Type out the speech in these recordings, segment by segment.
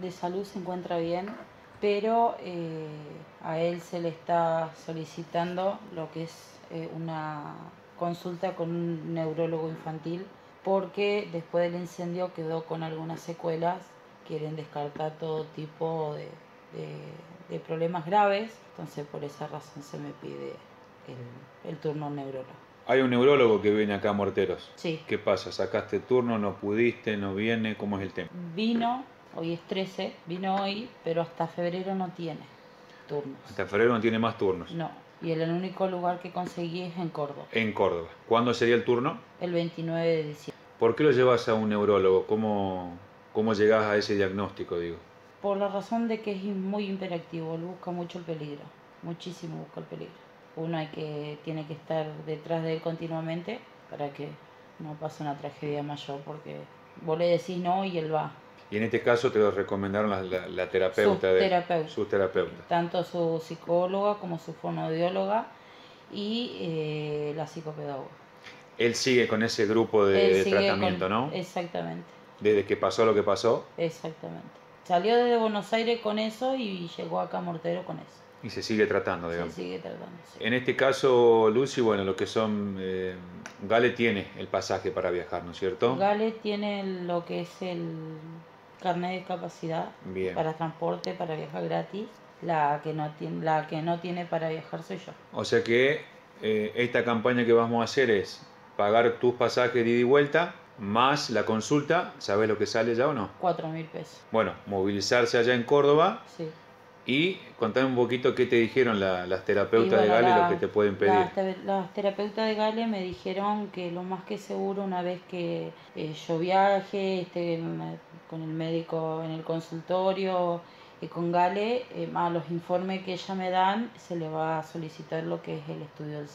de salud se encuentra bien, pero eh, a él se le está solicitando lo que es eh, una consulta con un neurólogo infantil porque después del incendio quedó con algunas secuelas, quieren descartar todo tipo de, de, problemas graves, entonces por esa razón se me pide el, el turno neurólogo. Hay un neurólogo que viene acá a Morteros. Sí. ¿Qué pasa? ¿Sacaste turno? ¿No pudiste? ¿No viene? ¿Cómo es el tema? Vino, hoy es 13, vino hoy, pero hasta febrero no tiene turnos. Hasta febrero no tiene más turnos. No, y el único lugar que conseguí es en Córdoba. En Córdoba. ¿Cuándo sería el turno? El 29 de diciembre. ¿Por qué lo llevas a un neurólogo? ¿Cómo, cómo llegas a ese diagnóstico, digo? Por la razón de que es muy imperactivo, él busca mucho el peligro, muchísimo busca el peligro. Uno hay que, tiene que estar detrás de él continuamente para que no pase una tragedia mayor, porque vos le decís no y él va. Y en este caso te lo recomendaron la, la, terapeuta. Sus de, terapeutas. Sus terapeutas. Tanto su psicóloga como su fonoaudióloga y eh, la psicopedagoga. Él sigue con ese grupo de, tratamiento, ¿no? Exactamente. Desde que pasó lo que pasó. Exactamente. Salió desde Buenos Aires con eso y llegó acá a Mortero con eso. Y se sigue tratando, digamos. Se sigue tratando. En este caso, Lucy, bueno, lo que son. Eh, Gale tiene el pasaje para viajar, ¿no es cierto? Gale tiene lo que es el carnet de discapacidad para transporte, para viajar gratis. La que, no tiene, la que no tiene para viajar soy yo. O sea que eh, esta campaña que vamos a hacer es pagar tus pasajes de ida y vuelta más la consulta, ¿sabes lo que sale ya o no? Cuatro mil pesos. Bueno, movilizarse allá en Córdoba. Sí. Y contar un poquito qué te dijeron las terapeutas de Gale, lo que te pueden pedir. Las, terapeutas de Gale me dijeron que lo más que seguro una vez que eh, yo viaje, esté con el médico en el consultorio y con Gale, eh, más los informes que ella me dan, se le va a solicitar lo que es el estudio del,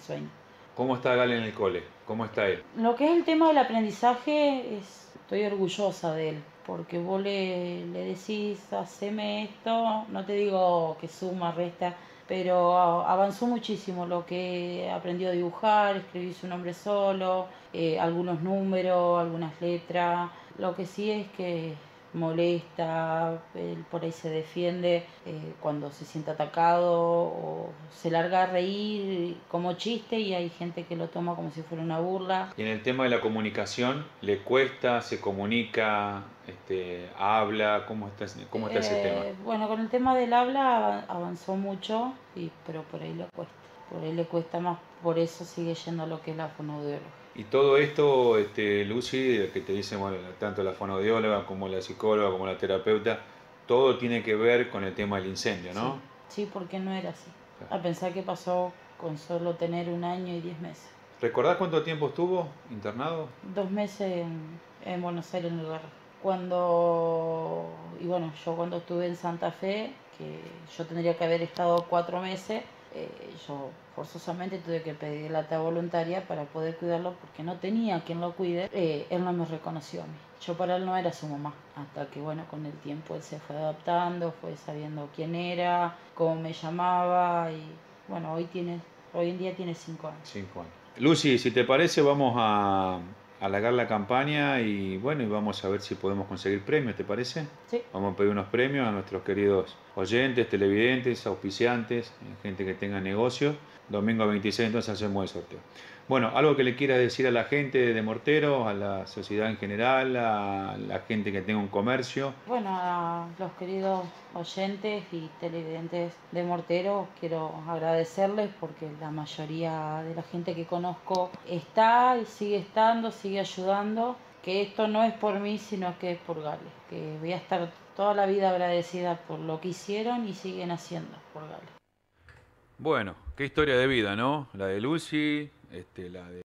sueño. ¿Cómo está Gale en el cole? ¿Cómo está él? Lo que es el tema del aprendizaje, es, estoy orgullosa de él porque vos le, le decís, haceme esto, no te digo que suma, resta, pero avanzó muchísimo lo que aprendió a dibujar, escribir su nombre solo, eh, algunos números, algunas letras. Lo que sí es que molesta, él por ahí se defiende eh, cuando se siente atacado o se larga a reír como chiste y hay gente que lo toma como si fuera una burla. Y en el tema de la comunicación, ¿le cuesta, se comunica, este, habla? ¿Cómo está, cómo está ese tema? Eh, bueno, con el tema del habla avanzó mucho, y, pero por ahí le cuesta. Por ahí le cuesta más, por eso sigue yendo a lo que es la fonoaudióloga. Y todo esto, este, Lucy, que te dicen, bueno, tanto la fonodióloga como la psicóloga como la terapeuta, todo tiene que ver con el tema del incendio, ¿no? Sí, porque no era así. A pensar que pasó con solo tener un año y diez meses. ¿Recordás cuánto tiempo estuvo internado? Dos meses en, Buenos Aires, en el lugar. Cuando, y bueno, yo cuando estuve en Santa Fe, que yo tendría que haber estado cuatro meses, eh, yo forzosamente tuve que pedir la lata voluntaria para poder cuidarlo porque no tenía quien lo cuide. Eh, él no me reconoció a mí. Yo para él no era su mamá, hasta que bueno, con el tiempo él se fue adaptando, fue sabiendo quién era, cómo me llamaba y bueno, hoy tiene, hoy en día tiene cinco años. Cinco años. Lucy, si te parece, vamos a alargar la campaña y bueno, y vamos a ver si podemos conseguir premios, ¿te parece? Sí. Vamos a pedir unos premios a nuestros queridos oyentes, televidentes, auspiciantes, gente que tenga negocios. Domingo 26 entonces hacemos el sorteo. Bueno, algo que le quiera decir a la gente de Mortero, a la sociedad en general, a la gente que tenga un comercio. Bueno, a los queridos oyentes y televidentes de Mortero, quiero agradecerles porque la mayoría de la gente que conozco está y sigue estando, sigue ayudando. Que esto no es por mí, sino que es por Gale. Que voy a estar toda la vida agradecida por lo que hicieron y siguen haciendo por Gale. Bueno, qué historia de vida, ¿no? La de Lucy, este, la de